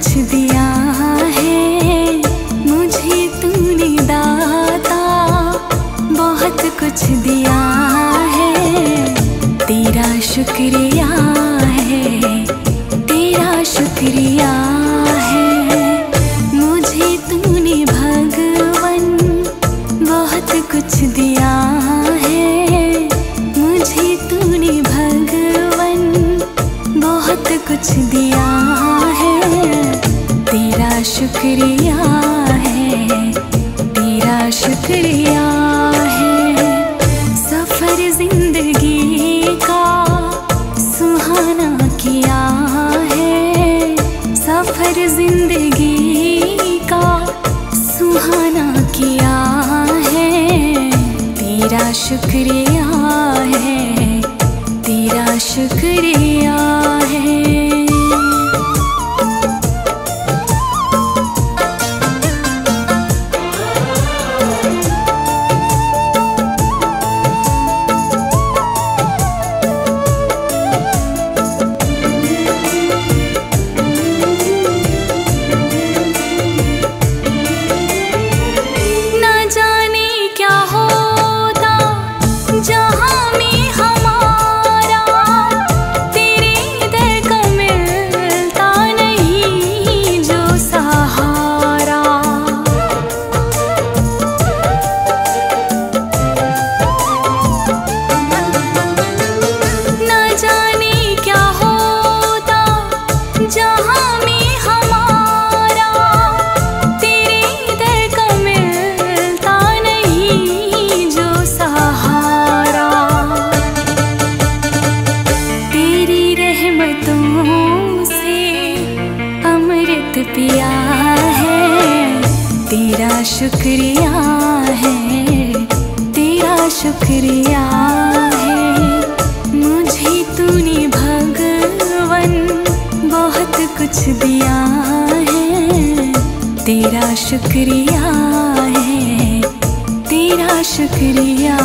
कुछ दिया। दिया है तेरा शुक्रिया है तेरा शुक्रिया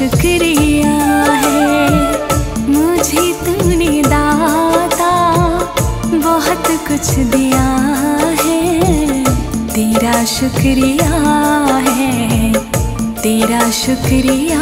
शुक्रिया है। मुझे तुमने दाता बहुत कुछ दिया है। तेरा शुक्रिया है तेरा शुक्रिया।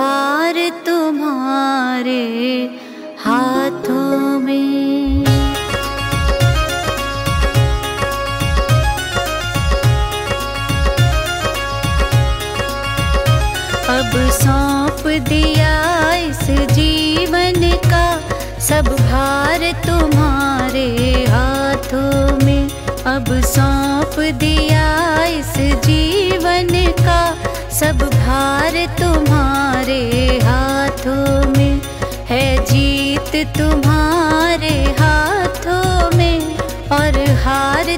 हार तुम्हारे हाथों में। अब सौंप दिया इस जीवन का, सब भार तुम्हारे हाथों में। अब सौंप दिया इस जीवन सब भार तुम्हारे हाथों में है जीत तुम्हारे हाथों में और हार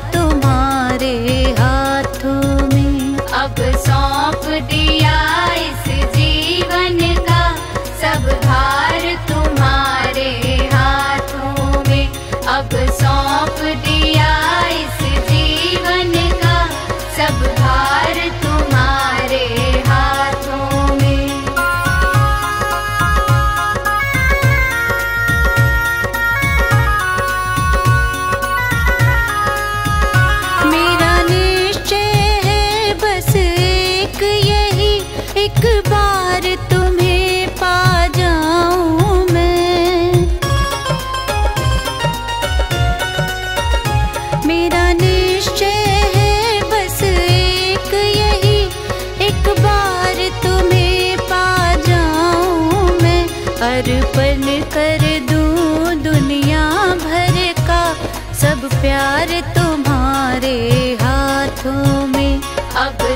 of the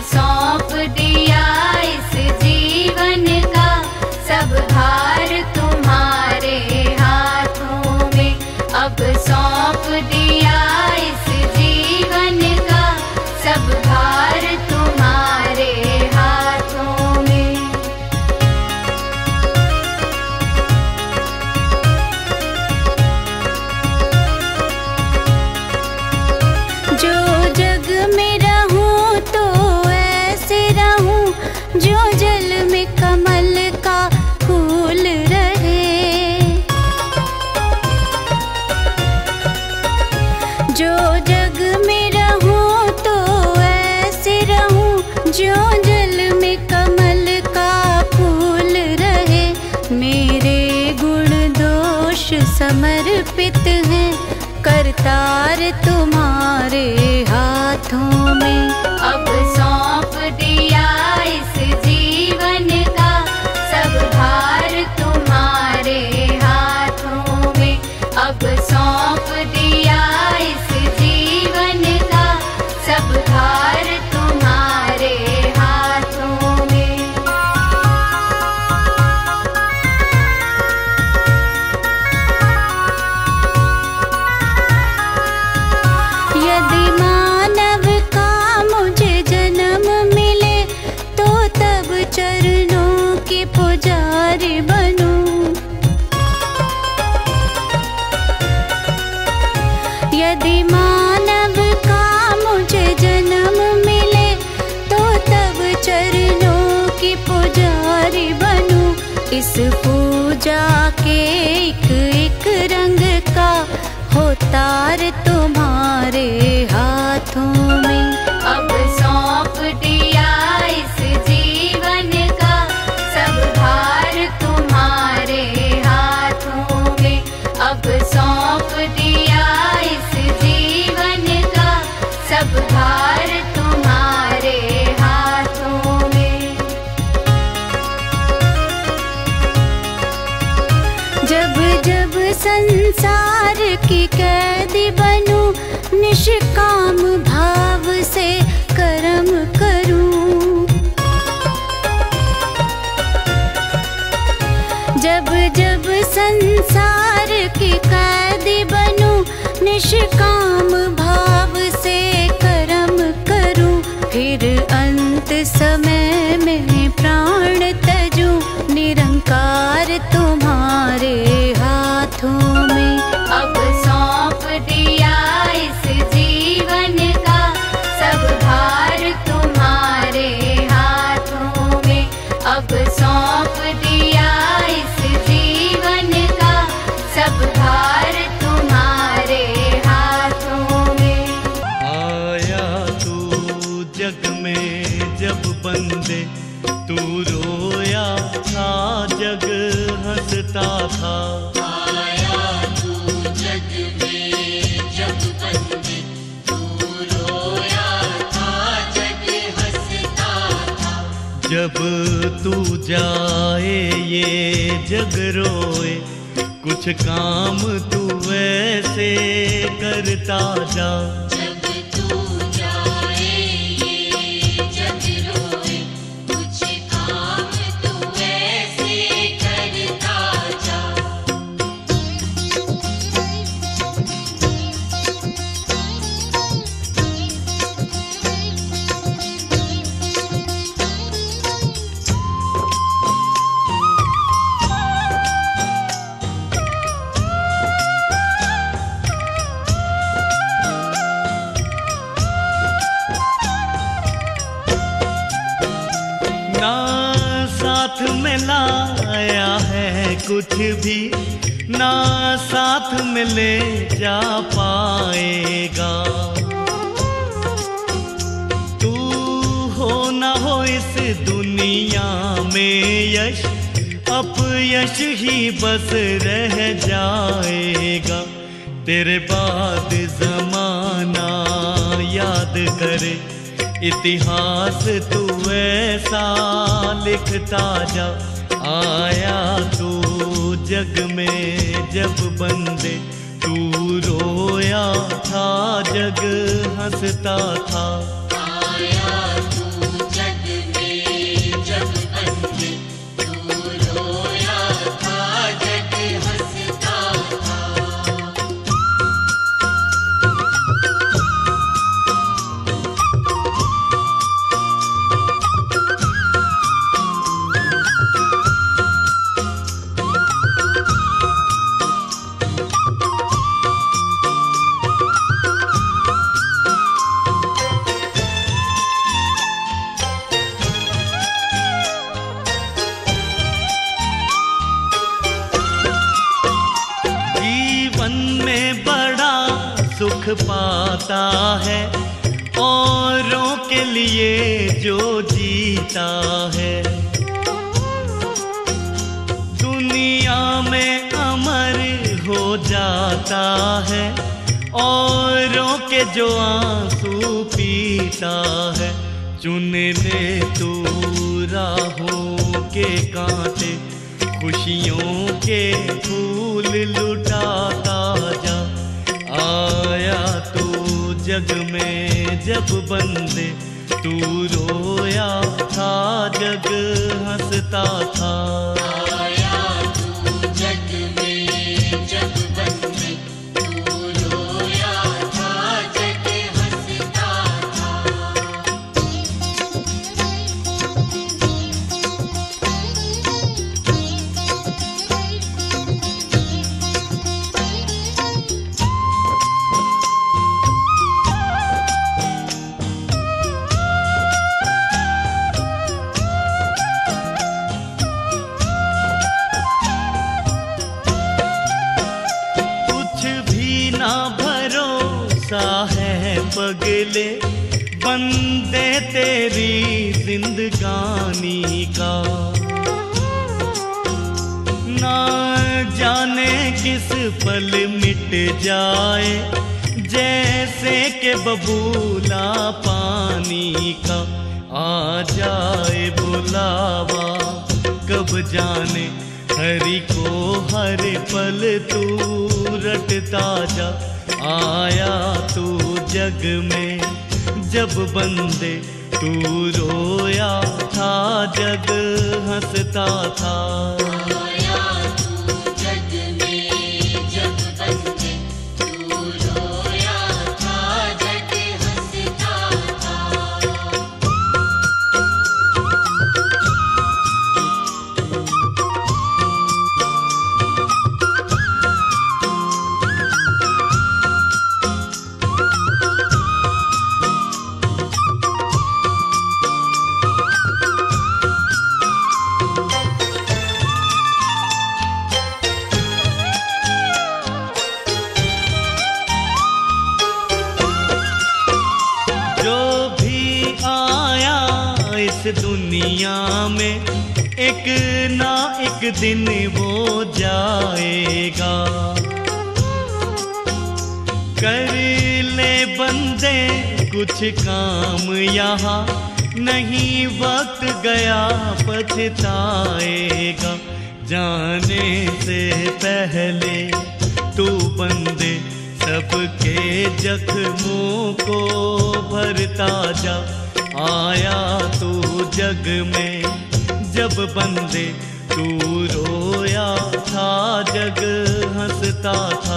अर्पित है करतार तुम्हारे हाथों में। अब की कैदी बनू, निष्काम भाव से कर्म करूँ। जब जब संसार की कैदी बनू, निष्काम जाए ये जग रोए। कुछ काम तू ऐसे करता जा। बस रह जाएगा। तेरे बाद जमाना याद करे। इतिहास तू ऐसा लिखता जा। आया तू जग में जब बंदे। तू रोया था, जग हंसता था। रोया था जग हंसता था। कुछ काम यहाँ नहीं, वक्त गया पछताएगा। जाने से पहले तू बंदे सबके जख्मों को भरता जा आया तू जग में, जब बंदे तू रोया था, जग हंसता था।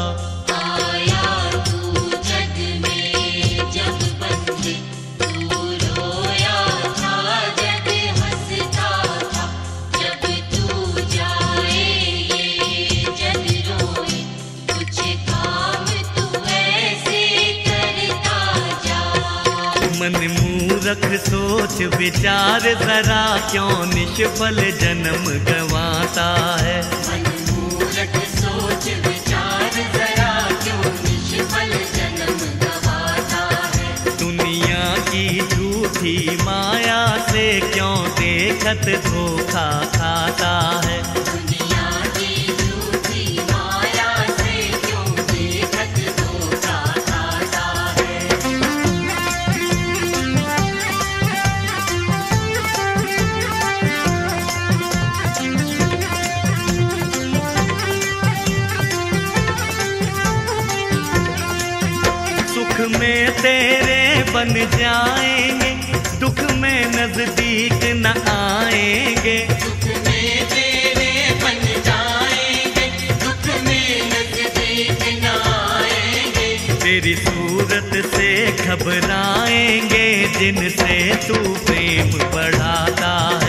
कुछ विचार जरा क्यों निष्फल जन्म गवाता है? सोच विचार क्यों दुनिया की झूठी माया से क्यों देखत धोखा खाता है? तेरे बन जाएँगे दुख में नज़दीक न आएँगे। में तेरे बन जाएँगे दुख में नज़दीक तेरी सूरत से घबराएँगे जिनसे तू प्रेम बढ़ाता है।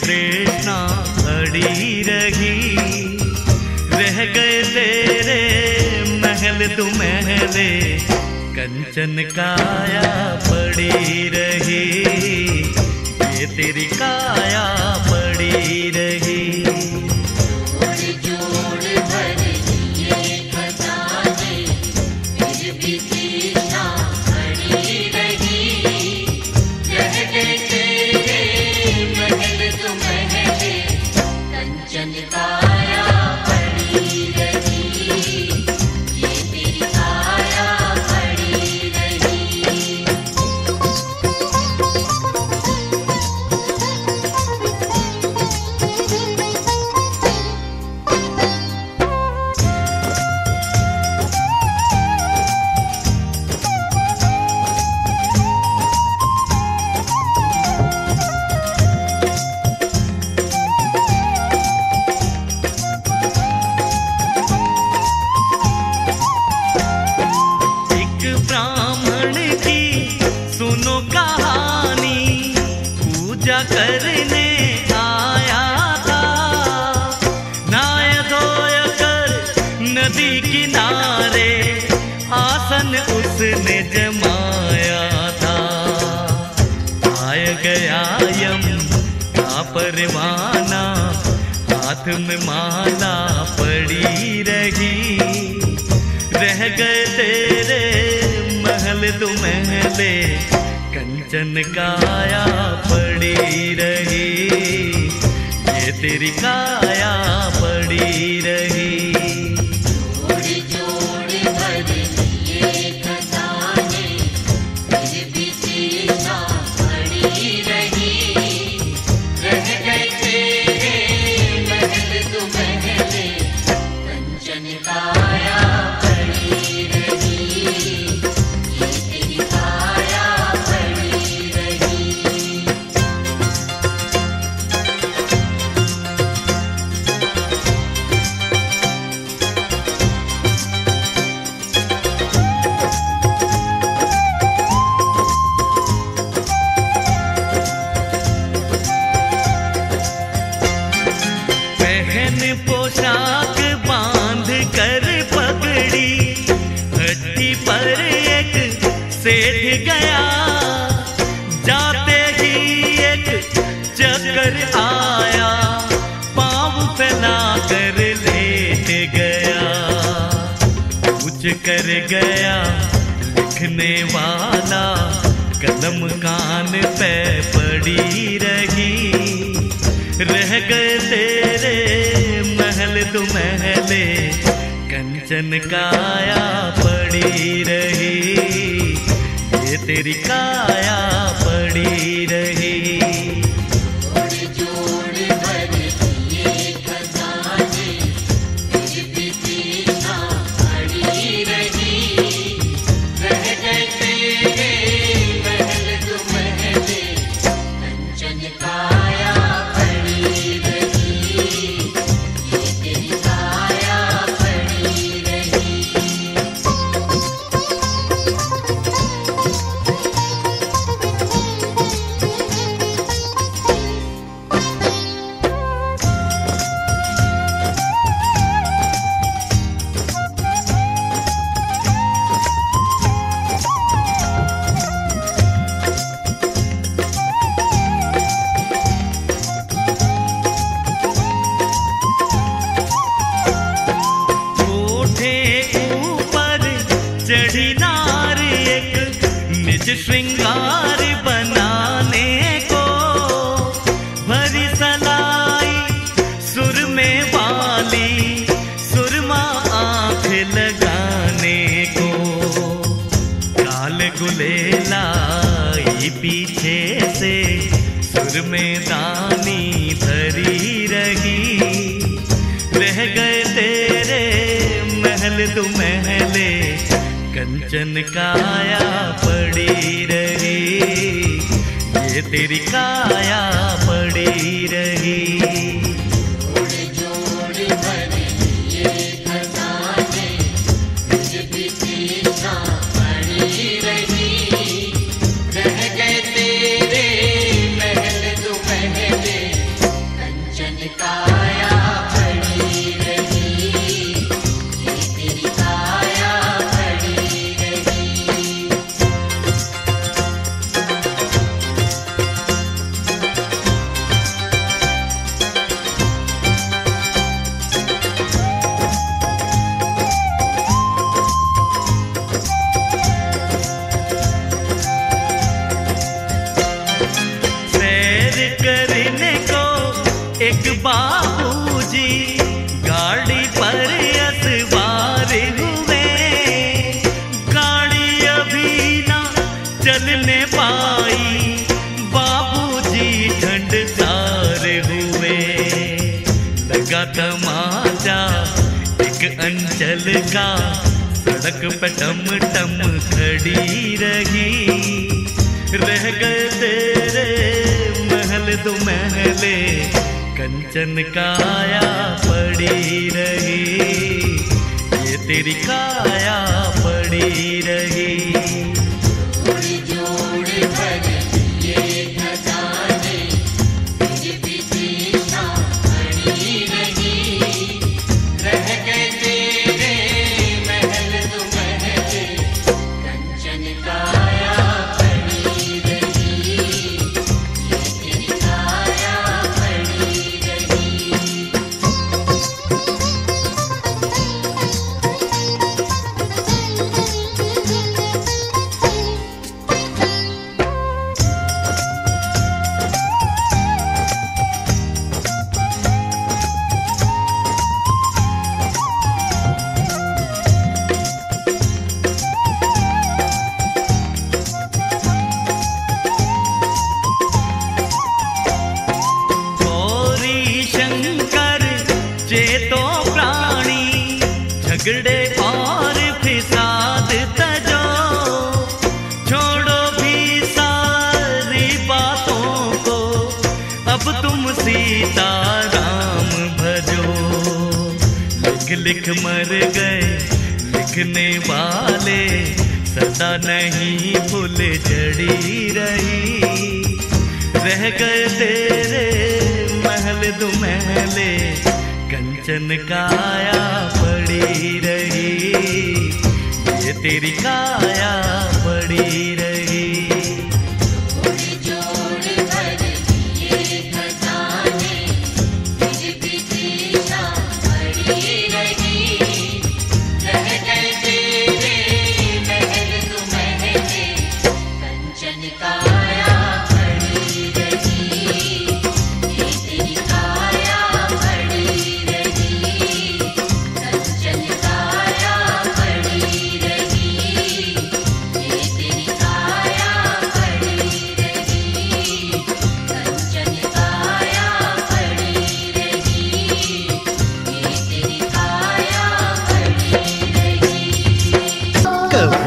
प्रेरणा खड़ी रही। रह गए तेरे महल तुम महले कंचन काया पड़ी रही। ये तेरी काया में जमाया था। आय गया यम का परवाना हाथ में माला पड़ी रही। रह गए तेरे महल तो तुम्हले कंचन काया पड़ी रही। ये तेरी काया गया, लिखने वाला कलम कान पे पड़ी रही। रह गए तेरे महल तो महले, कंचन काया पड़ी रही। ये तेरी काया पड़ी बिन काया पड़ी रही ये तेरी काया पड़ी रही।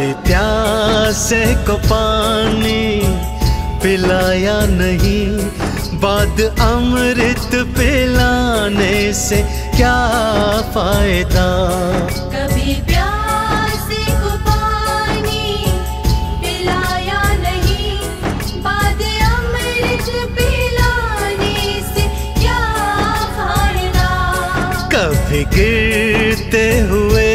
प्यारे प्यास को पानी पिलाया नहीं। बाद अमृत पिलाने से क्या फ़ायदा? कभी को पानी पिलाया नहीं। बाद अमृत पिलाने से क्या फ़ायदा? कभी गिरते हुए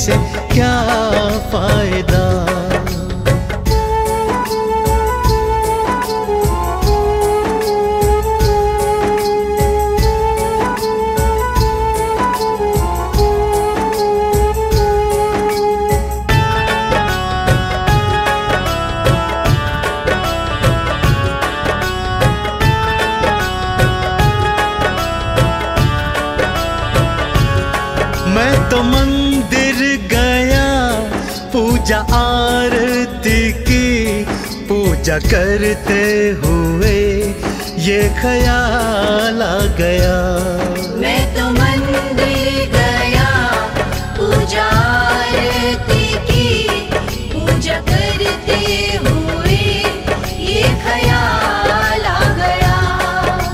से क्या फ़ायदा? करते हुए ये ख्याल आ गया। मैं तो मंदिर गया पूजा आरती की। पूजा करते हुए ये ख्याल आ गया।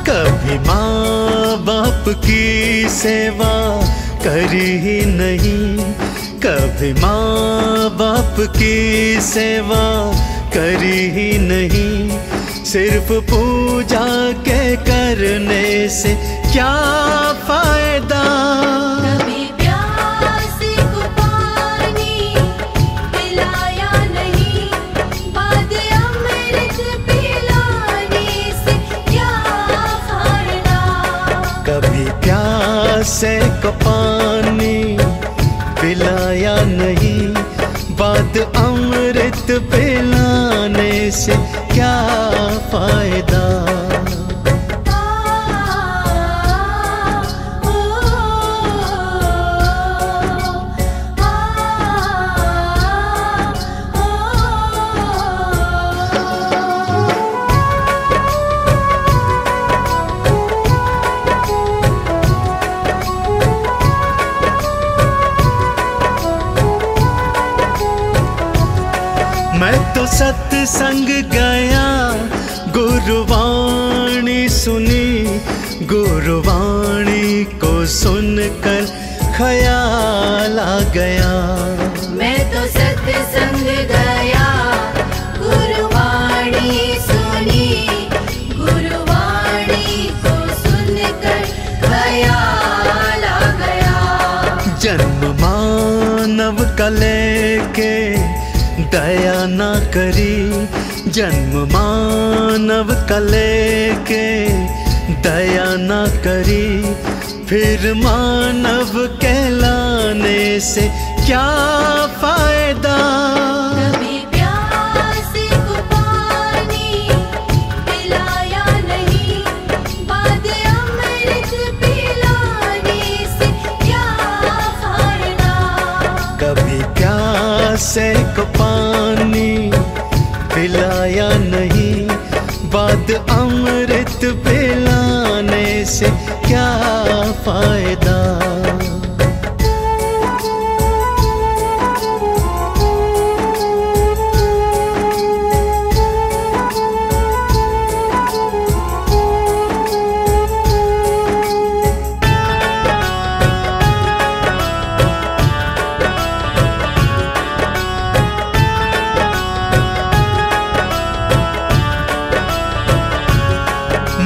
कभी माँ बाप की सेवा करी ही नहीं। कभी माँ बाप की सेवा करी ही नहीं। सिर्फ़ पूजा के करने से क्या फ़ायदा?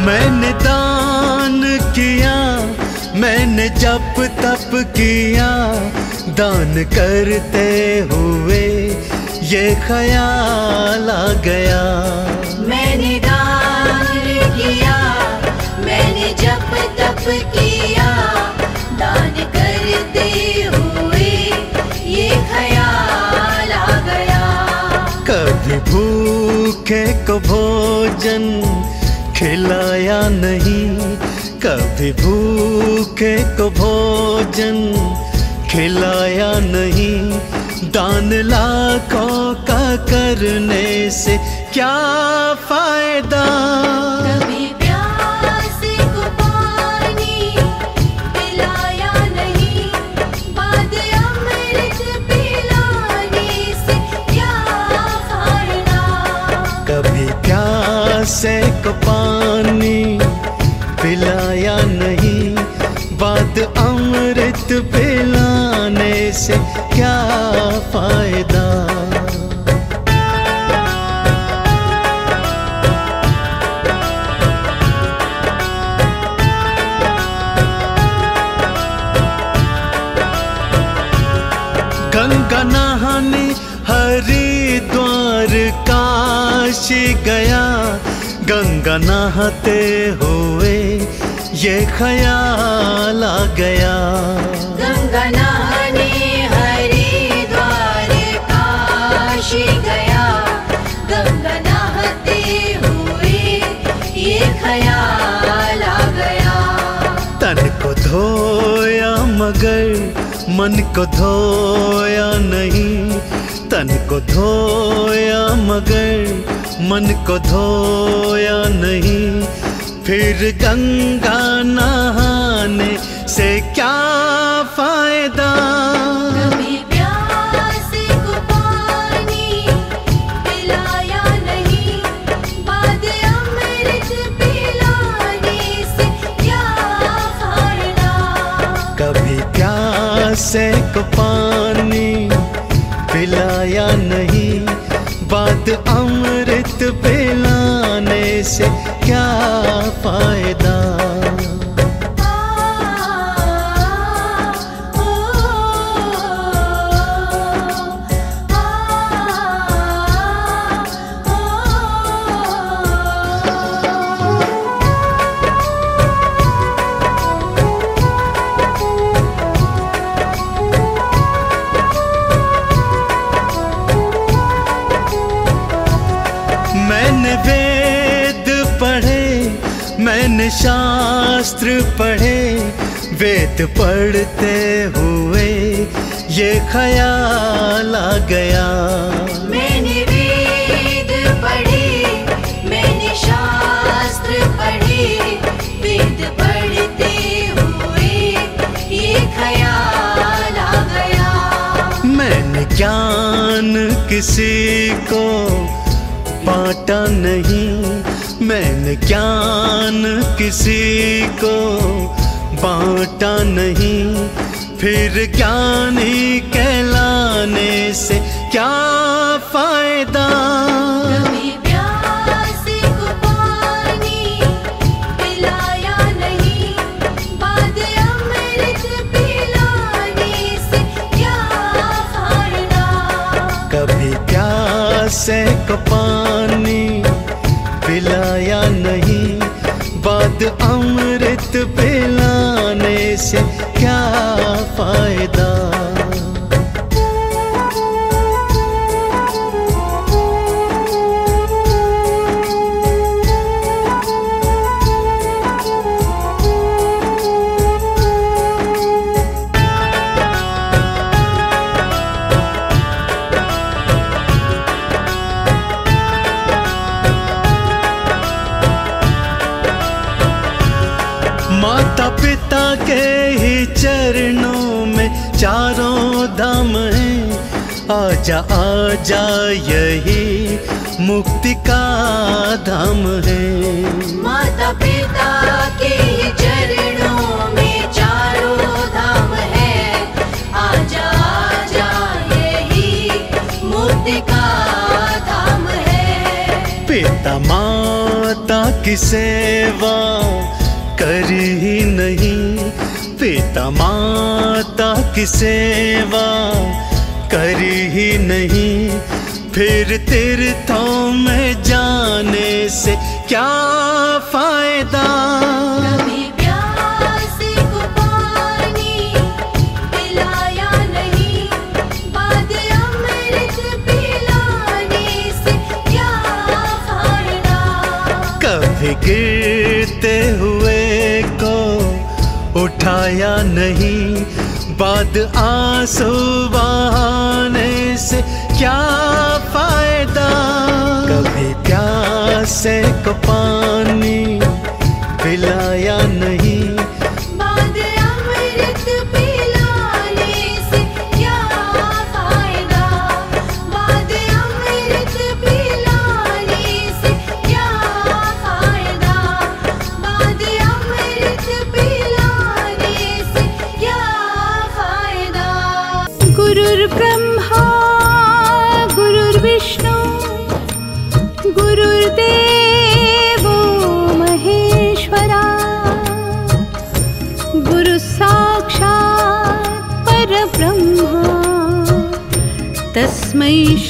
मैंने दान किया मैंने जप तप किया दान करते हुए ये ख्याल आ गया। मैंने दान किया मैंने जप तप किया दान करते हुए ये ख्याल आ गया। कभी भूखे को भोजन खिलाया नहीं। कभी भूखे को भोजन खिलाया नहीं। दान लाखों का करने से क्या फ़ायदा? कभी फ़ायदा। गंगा नहाने हरिद्वार काश गया गंगा नहाते हुए ये ख्याल आ गया। गंगा मगर मन को धोया नहीं, तन को धोया मगर मन को धोया नहीं। फिर गंगा नहाने से क्या फ़ायदा? को पानी पिलाया नहीं बात अमृत नहीं। फिर ज्ञानी कहलाने से क्या चारों धाम है। आजा आजा यही मुक्ति का धाम है। माता पिता के चरणों में चारों धाम है। आजा आजा यही मुक्ति का धाम है। पिता माता की सेवा करी ही नहीं। पिता माता की सेवा करी ही नहीं फिर तीर्थों में जाने से क्या फ़ायदा? उठाया नहीं। बाद आँसू बहाने से क्या फ़ायदा? कभी प्यासे को पानी पिलाया नहीं। ऐश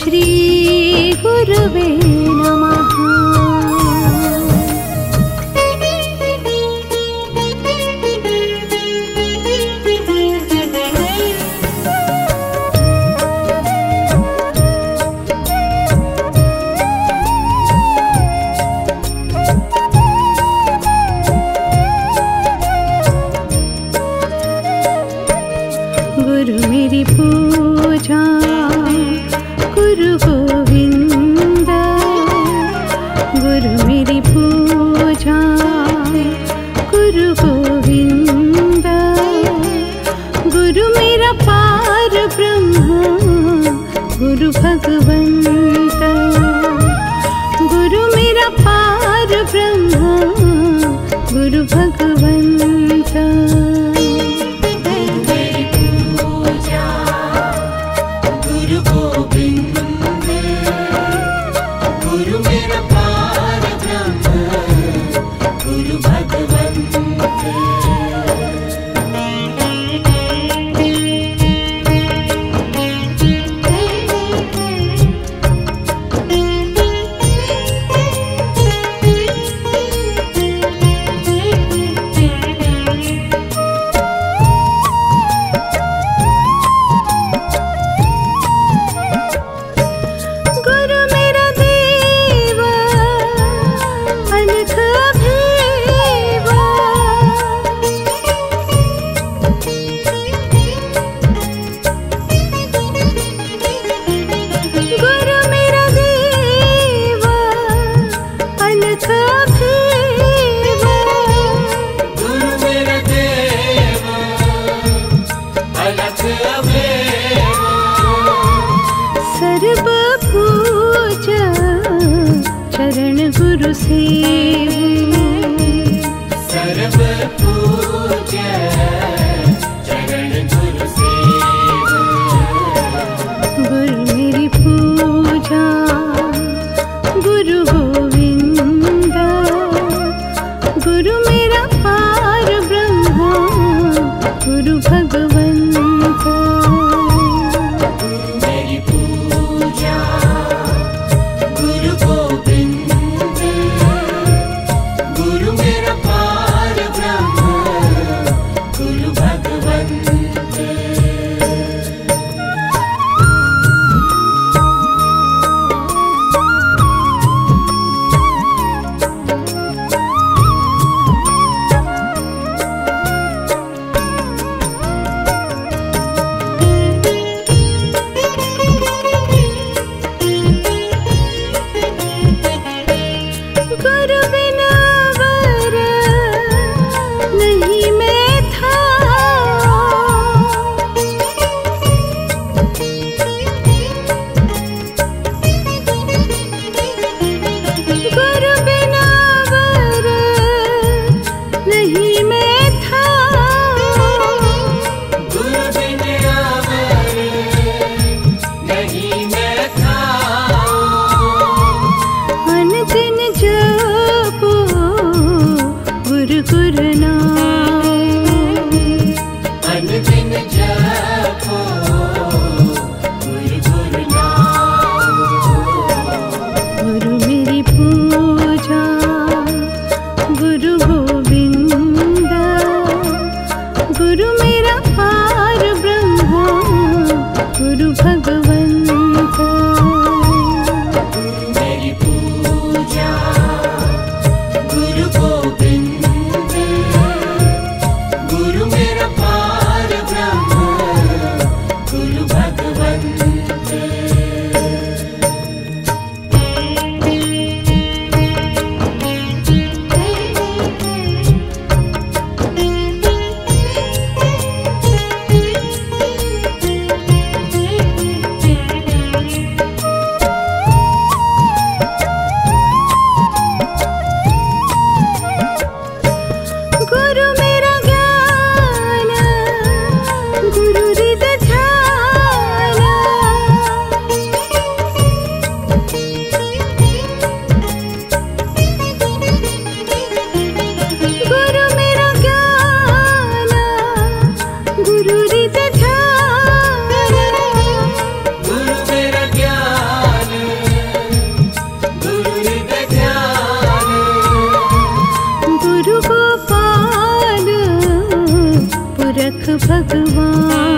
रख भगवान।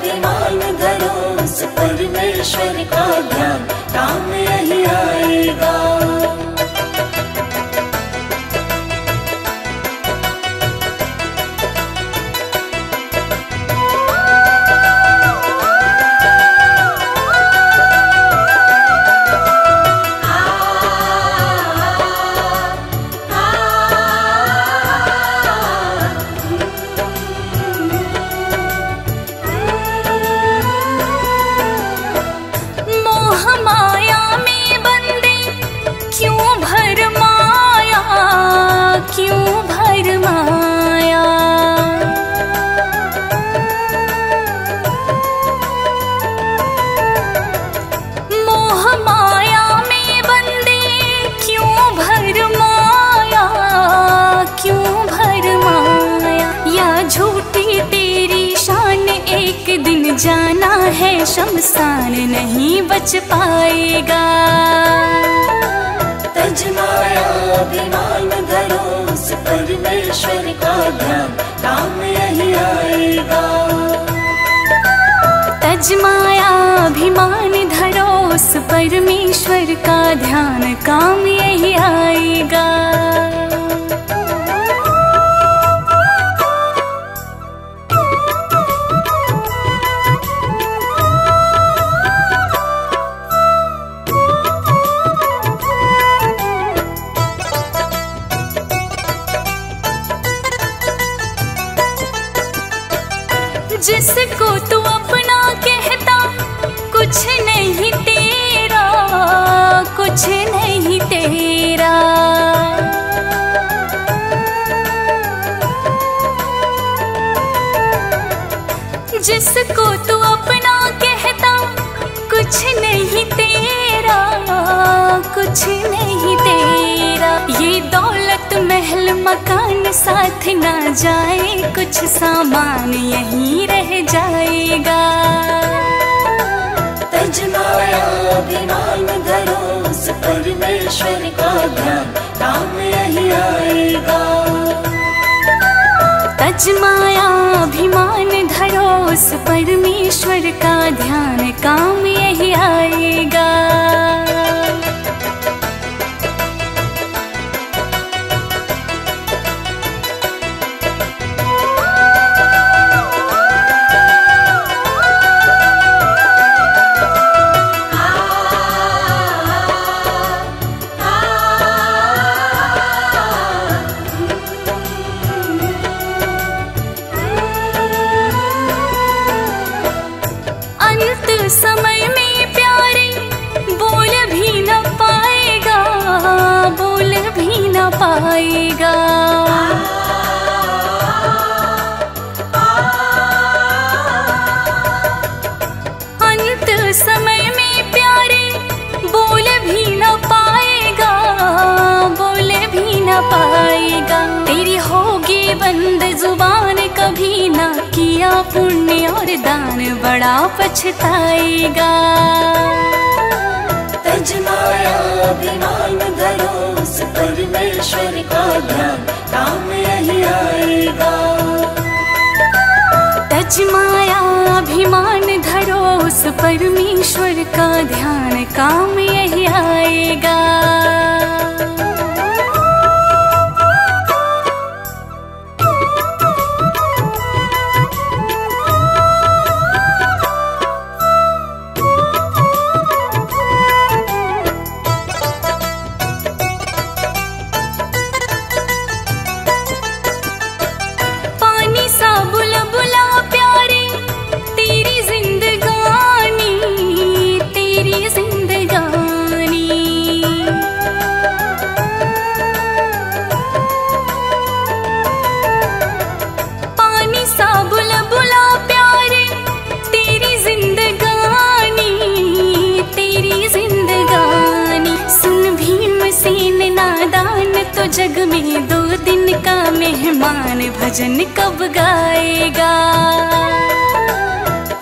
अभिमान धरो उस परमेश्वर का ध्यान काम यही आएगा। तजमाया अभिमान धरो उस परमेश्वर का ध्यान, काम यही आएगा। तजमाया अभिमान धरो उस परमेश्वर का ध्यान, काम यही आएगा। बड़ा पछताएगा। तजमाया अभिमान धरो उस परमेश्वर का ध्यान काम यही आएगा। तजमाया अभिमान धरो उस परमेश्वर का ध्यान काम यही आएगा। जग में दो दिन का मेहमान भजन कब गाएगा?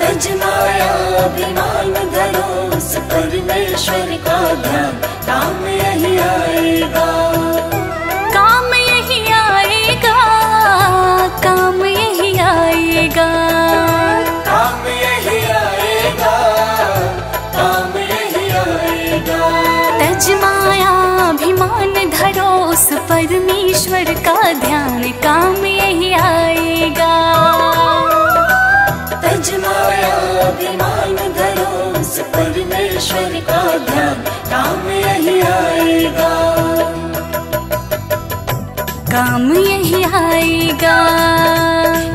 तजमाया अभिमान धरो उस परमेश्वर का ध्यान काम यही आएगा। काम यही आएगा काम यही आएगा। काम यही आएगा काम यही आएगा। तजमाया अभिमान धरो परमेश्वर का ध्यान काम यही आएगा। परमेश्वर का ध्यान काम यही आएगा। काम यही आएगा।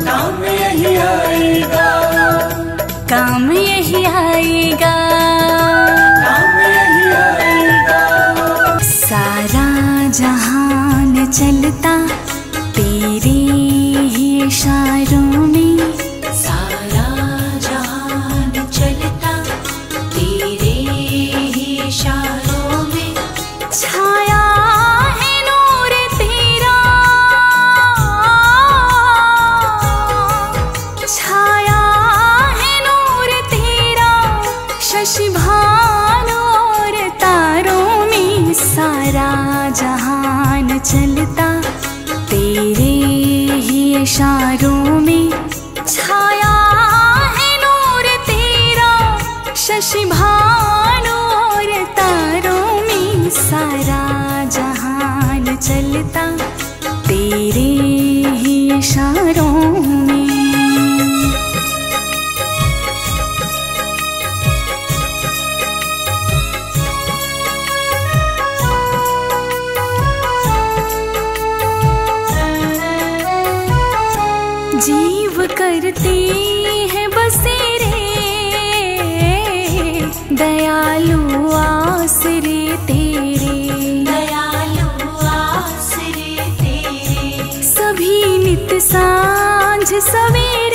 काम यही आएगा। काम यही आएगा। चलता तेरे इशारों जहान सभी नित साँझ सवेरे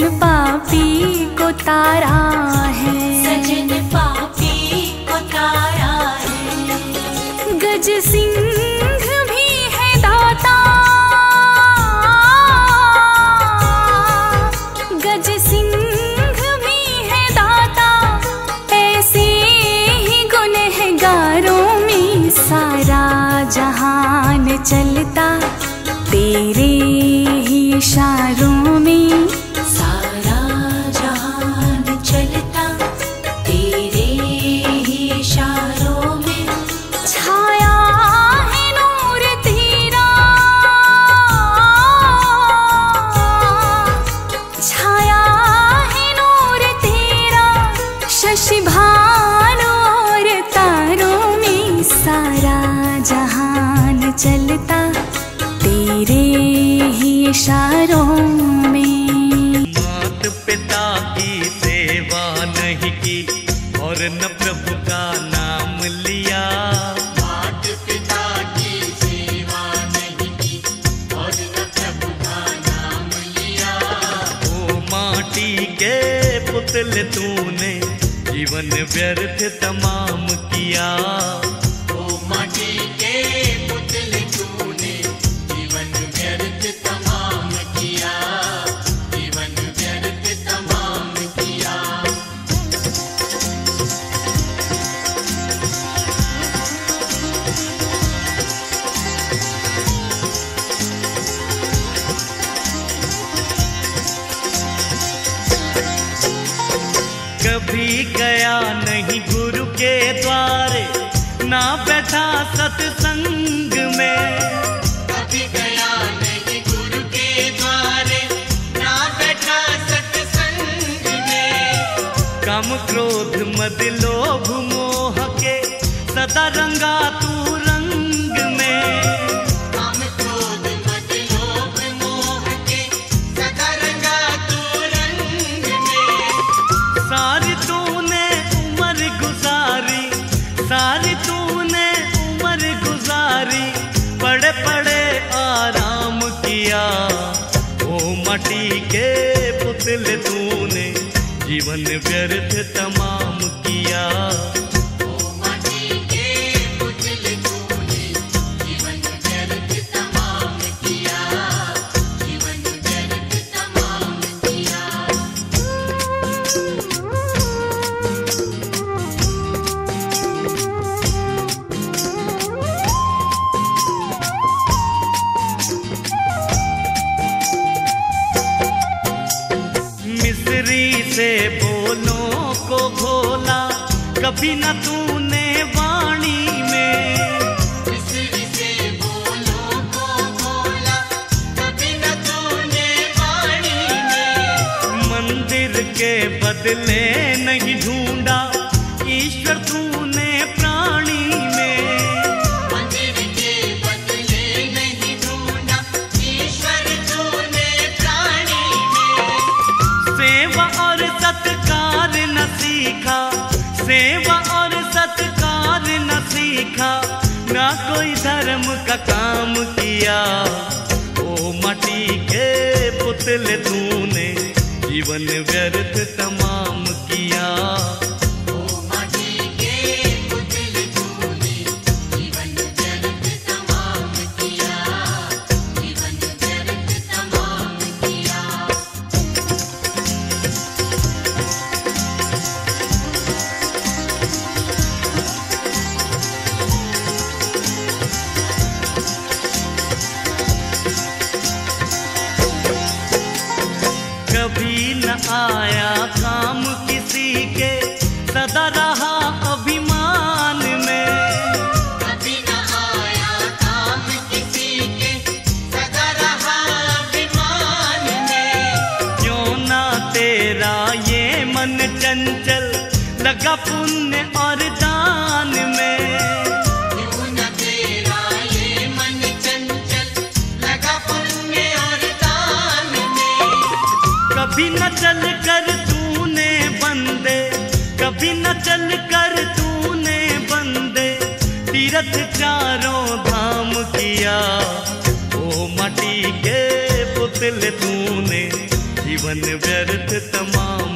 सजन पापी को तारा है। सजन पापी को तारा है। गज सिंह भी है दाता। गज सिंह भी है दाता। ऐसे ही गुनहगारों में सारा। जहान चलता तेरे व्यर्थ तमाम किया। मद लोभ मोह के सदा रंगा तू रंग में। सारी उम्र गुजारी सारी उम्र गुजारी आराम किया। मटी के पुतले तूने जीवन व्यर्थ तमाम तीर्थ चारों धाम किया। ओ मटी के पुतले तूने जीवन व्यर्थ तमाम